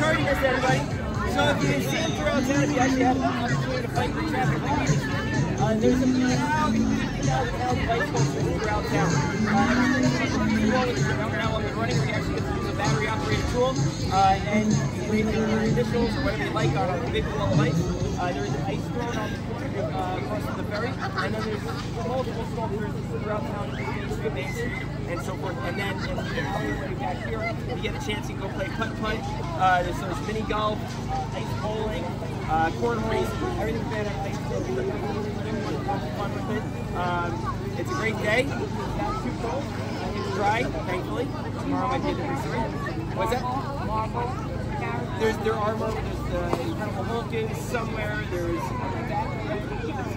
sorry to everybody. So if you see him throughout town, if you actually have an opportunity to fight for traffic like we did, uh, there's a around 50,000 pounds of bicycles throughout town. Uh, everything running, we actually get to use a battery operated tool uh, and create the additionals or whatever they like on a big wall of ice. Uh, there is an ice throne on the uh, across from the ferry, and then there's multiple sculptures throughout town, Street, Main Street, and so forth. And then the alleyway back here, you get a chance to go play putt putt. Uh, there's, there's mini golf, ice bowling, uh, cornhole, everything's been at ice. So you fun with it. Um, it's a great day. It's not too cold. It's dry, thankfully. Tomorrow might be a different story. What's that? There's there are more. Incredible Hulk is somewhere. There's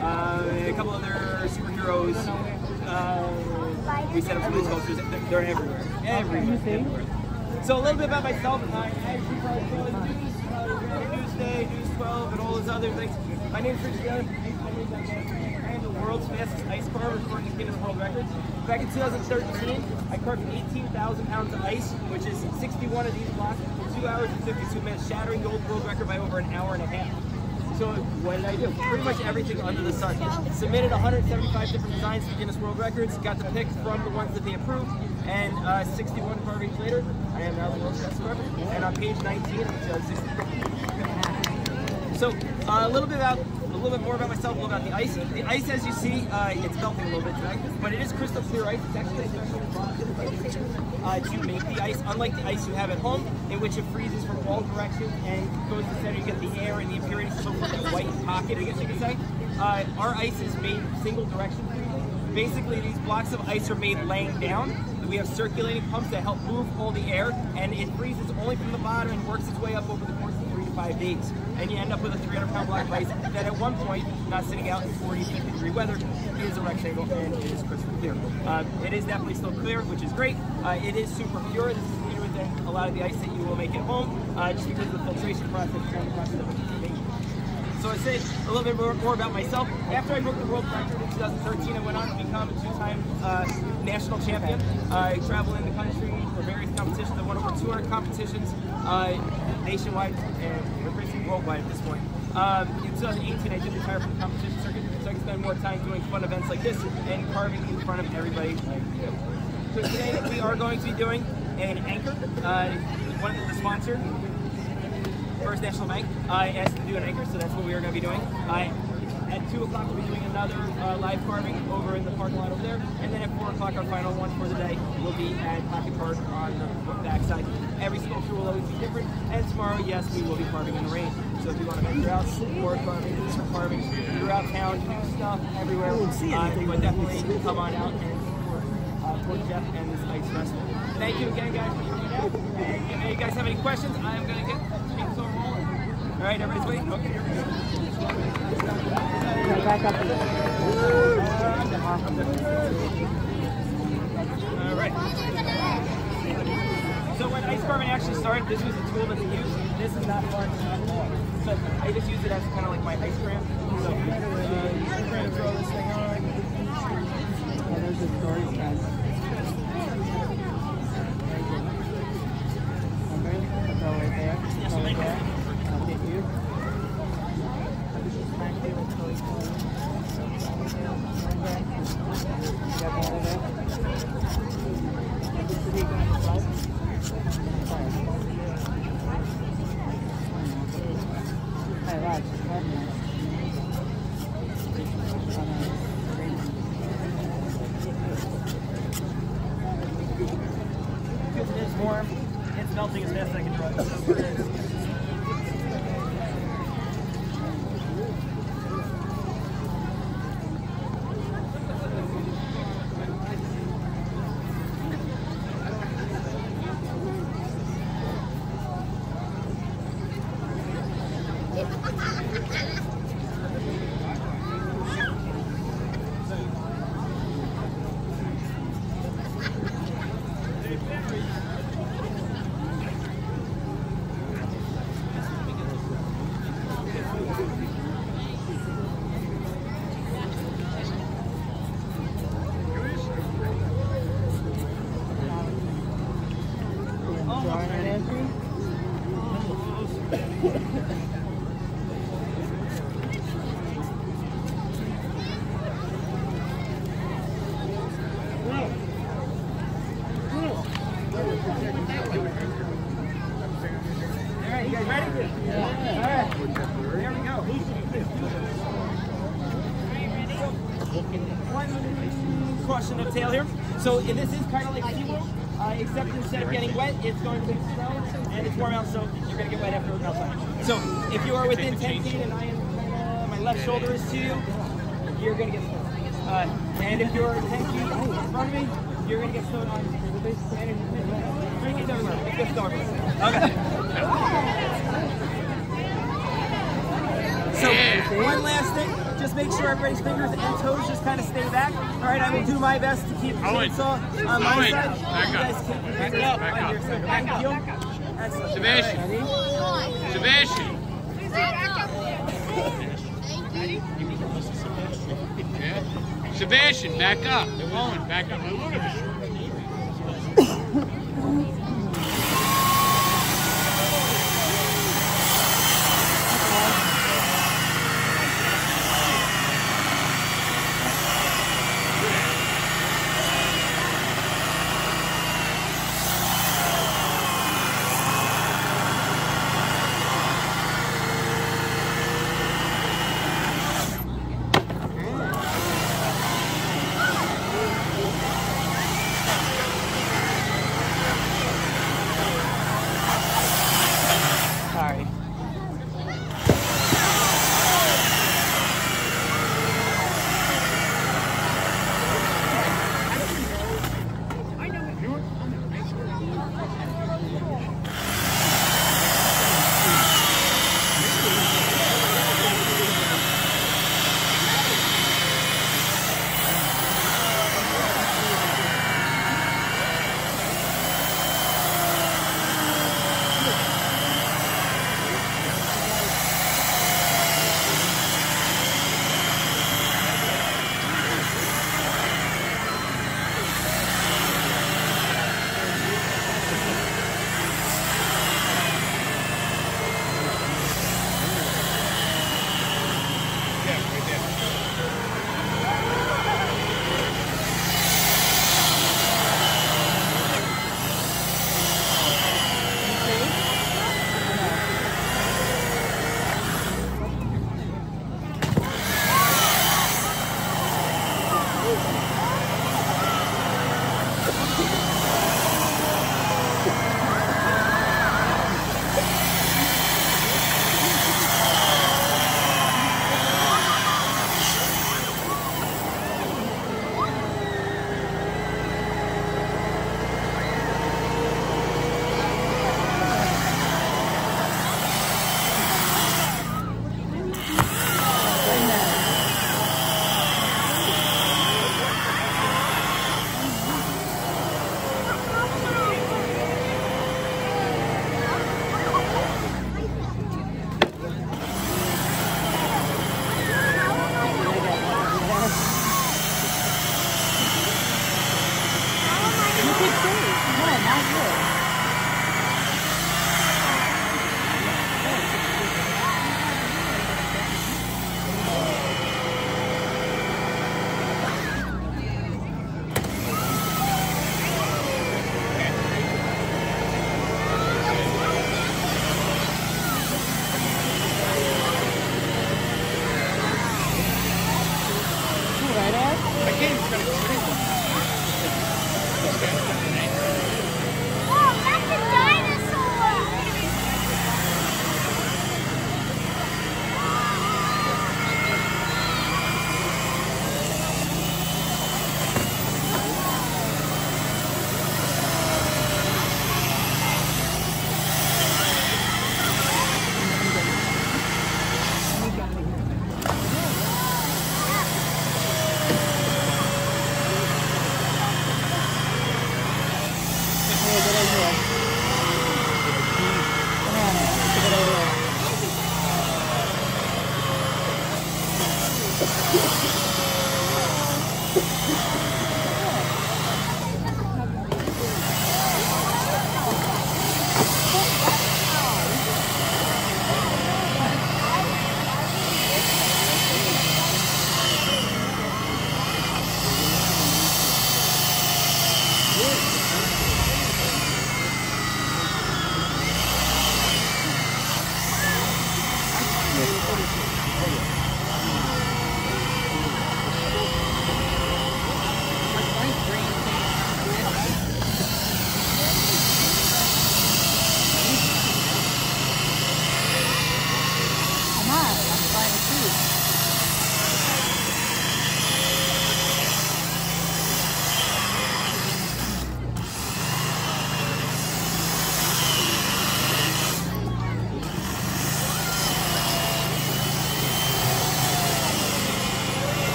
uh, a couple other superheroes. Uh, we set up some of these sculptures. They're, everywhere. Everywhere. everywhere. So a little bit about myself. I actually probably news, Newsday, News 12, and all those other things. My name's Rich Young. I am the world's fastest ice carver according to Guinness World Records. Back in 2013, I carved 18,000 pounds of ice, which is 61 of these blocks 2 hours and 52 minutes, shattering the old world record by over an hour and a half. So what did I do? Pretty much everything under the sun. Submitted 175 different designs to Guinness World Records, got the pick from the ones that they approved, and uh, 61 carvings later, I am now the world's best. And on page 19, it 60. So uh, a little bit about little bit more about myself, a little about the ice. The ice, as you see, uh, it's melting a little bit tonight, but it is crystal clear ice. It's actually a special uh, to make the ice, unlike the ice you have at home, in which it freezes from all directions and goes to the center. You get the air and the impurities, so forth, that white pocket, I guess you could say. Uh, our ice is made single direction. Basically, these blocks of ice are made laying down. We have circulating pumps that help move all the air, and it freezes only from the bottom and works its way up over the five days. And you end up with a 300 pound block of ice that at one point, not sitting out in 40, 50 degree weather, is a rectangle and it is crystal clear. Uh, it is definitely still clear, which is great. Uh, it is super pure. This is clearer than a lot of the ice that you will make at home, uh, just because of the filtration process and the process of making. So I say a little bit more, more, about myself. After I broke the world record in 2013, I went on to become a two-time uh, national champion. I traveled in the country for various competitions. I won over 200 competitions uh, nationwide and basically worldwide at this point. Um, in 2018, I did retire from the competition circuit, so I can spend more time doing fun events like this and carving in front of everybody. So today we are going to be doing an anchor. Uh, one of the sponsor First National Bank uh, asked to do an anchor, so that's what we are going to be doing. Uh, at 2 o'clock, we'll be doing another uh, live carving over in the parking lot over there. And then at 4 o'clock, our final one for the day will be at Pocket Park on the backside. Every sculpture will always be different. And tomorrow, yes, we will be carving in the rain. So if you want to venture out, more carving, some carving throughout town, new stuff everywhere, uh, but definitely come on out and support uh, Port Jeff and this Ice Festival. Thank you again, guys, for coming out. And if you guys have any questions, I am going to get things on rolling. All right, everybody's waiting. Okay, here we go. Back up. All right. So when ice carving actually started, this was a tool that they used. This is not hard, it's not long. So I just use it as kind of like my ice cramp. So uh, I'm going to throw this thing on. Oh, there's a story, guys. Okay, throw it there. Yes, Throw it thank you. there. I'll get you. Grab all of it. Hey, watch. Watch now. Because it is warm, it's melting as fast as I can draw it. Drawing it, Andrew? caution of tail here. So this is kind of like SeaWorld, uh, except instead of getting wet, it's going to be snow and it's warm out, so you're going to get wet after it melts out. So if you are within 10 feet and I am kinda, my left shoulder is to you, you're going to get snowed. Uh, and if you're 10 feet in front of me, you're going to get snowed on. And if- Drink it everywhere. It gets dark. Okay. So one last thing, just make sure everybody's fingers and toes just kind of stay back. All right, I will do my best to keep the Owen. chainsaw uh, on my Owen, side. back you up. guys keep your Back fingers up, back up. Back up. Excellent. Sebastian. Sebastian. Yeah. Sebastian, back up. Owen, back up.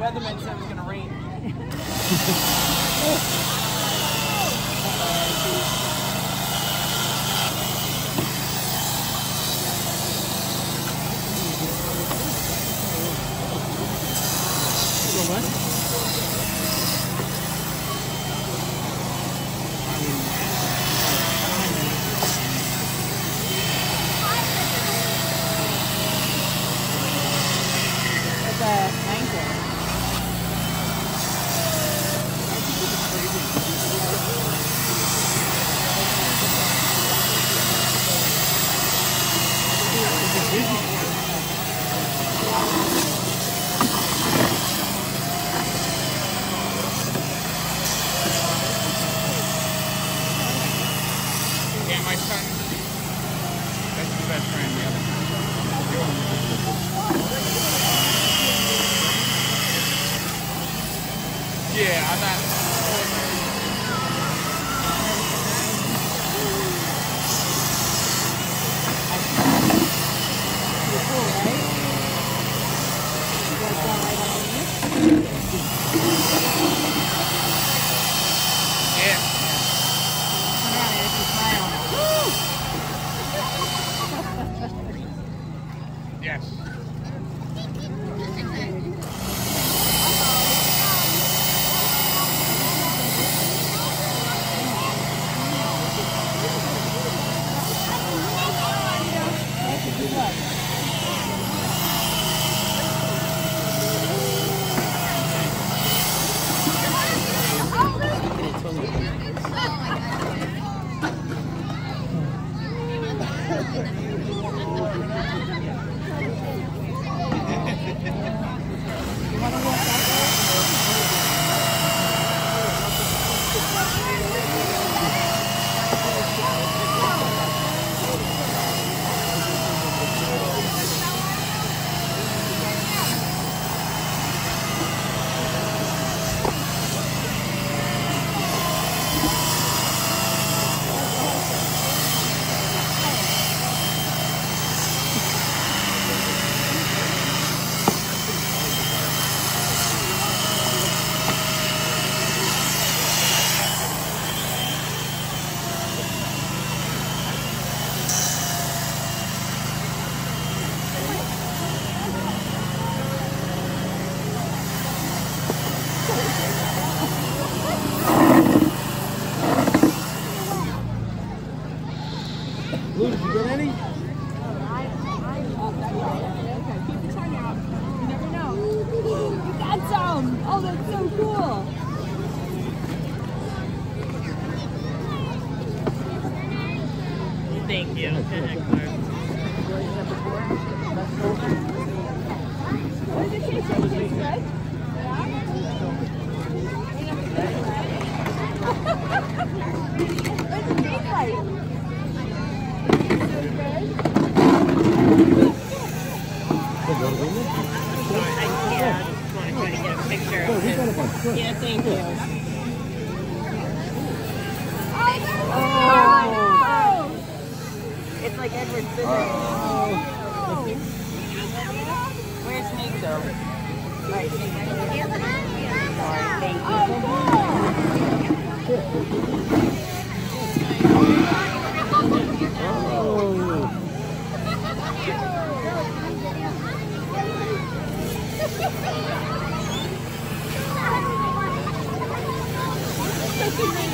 Weatherman said it was gonna rain. Go what? It's a anchor. Yeah,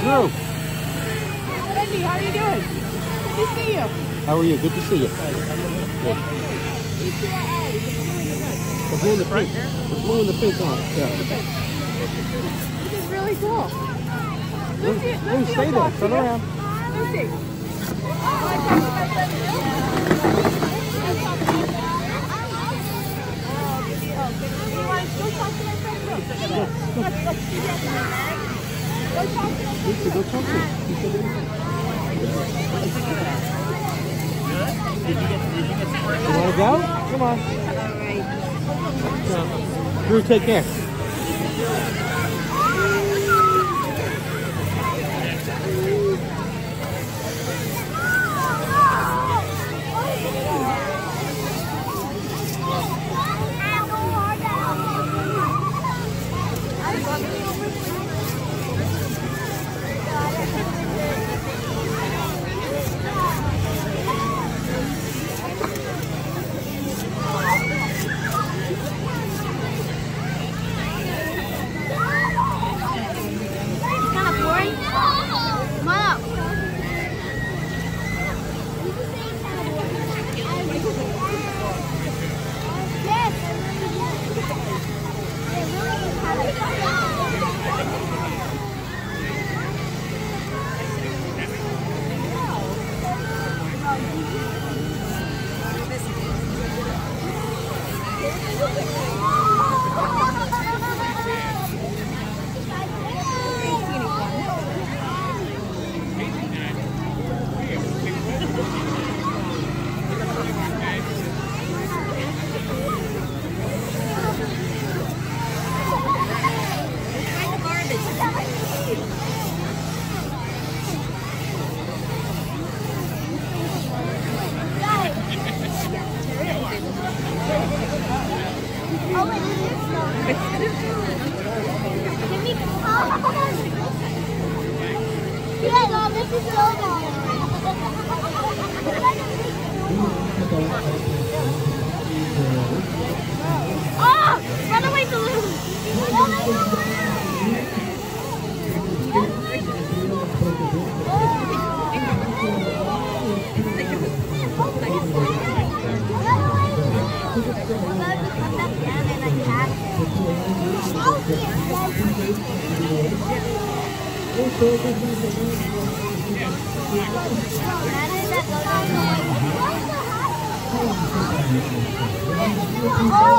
Drew. Wendy, how are you doing? Good to see you. How are you? Good to see you. The blue and the pink. The blue and the pink on it. Yeah. This is really cool. Lucy, Hey, Lucy stay there. Turn around. Lucy. Oh, to my friend Bill. I talked to my friend you? Want to go talk to my. You? You want to go? Come on. All right. Drew, take care. Oh,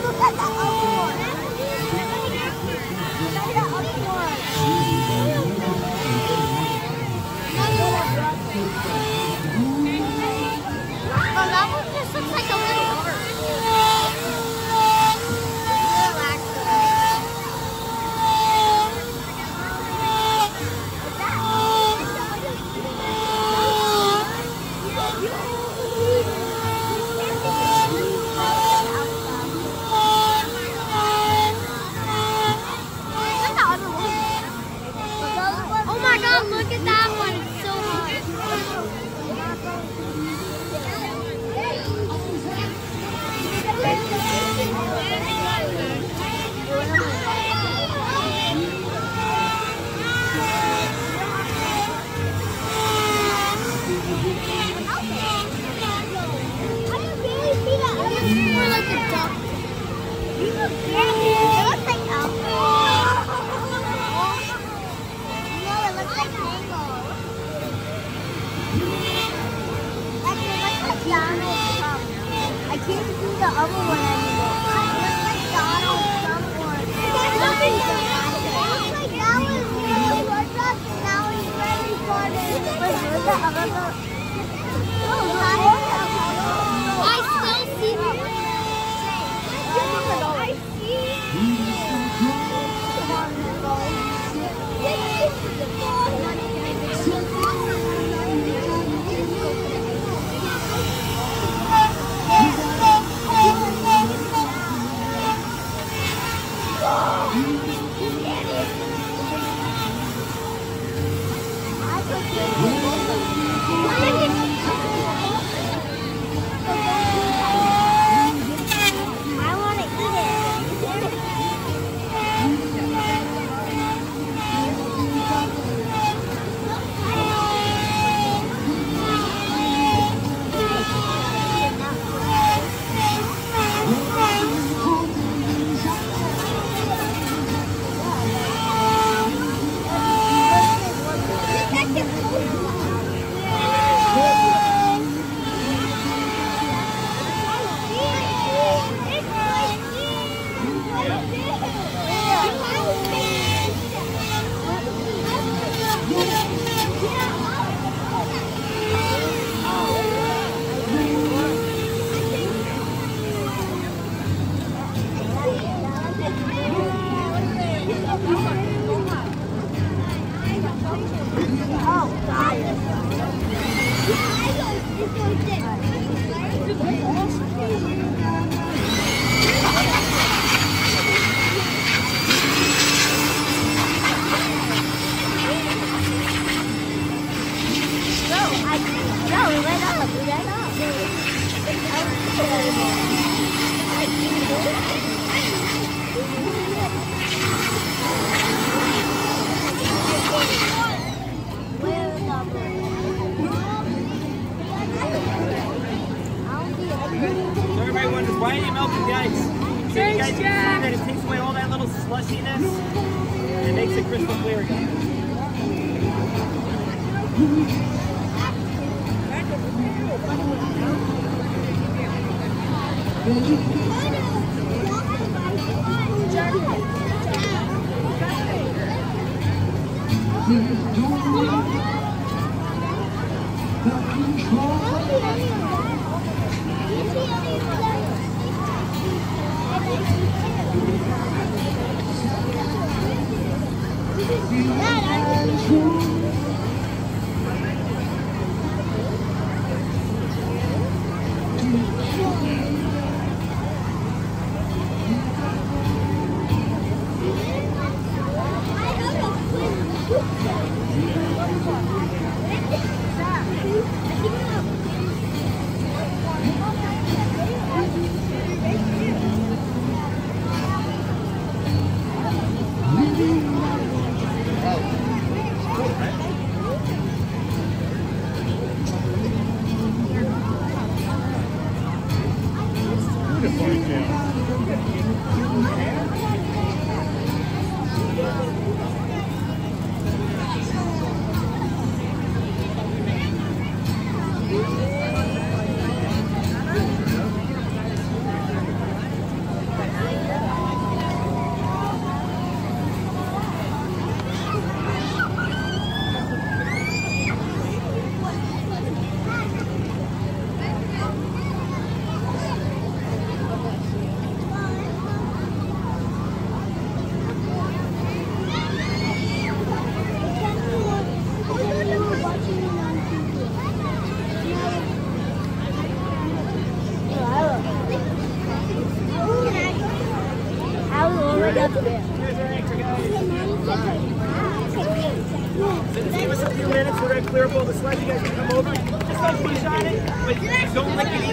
Oh, look at that 上がっ。I, no, we went up, We went up. So everybody wonders, why are you the ice? See it takes away all that little slushiness and it makes it crystal clear. I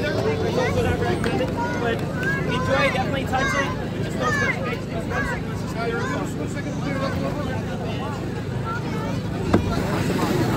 don't think but enjoy, definitely touch it, just don't touch it. Just